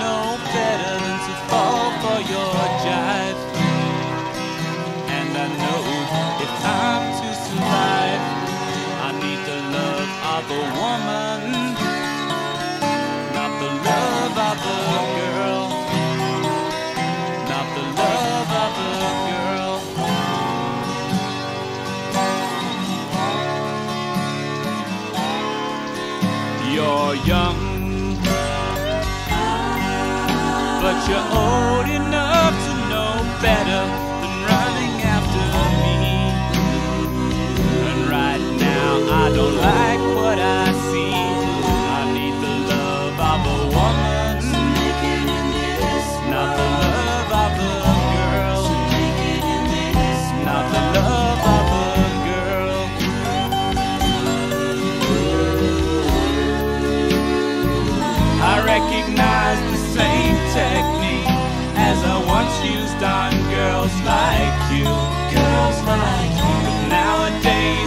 know better than to fall for your jive. And I know if I'm to survive, I need the love of a woman, not the love of a girl, not the love of a girl. You're young you're old enough to know better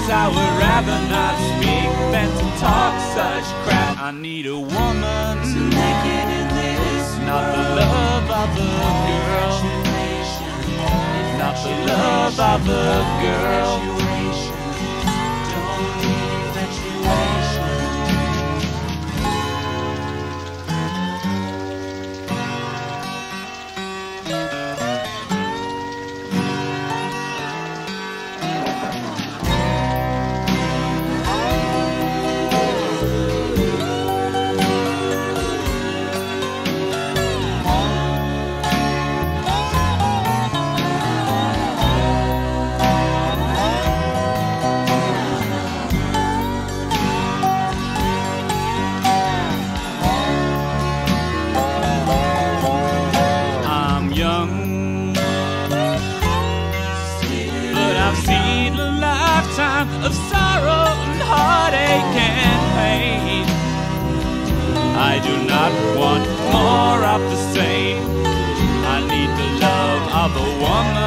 I would rather not speak than to talk such crap. I need a woman to make it in this Not the love of a girl. Not the love of a girl. And pain. I do not want more of the same. I need the love of a woman.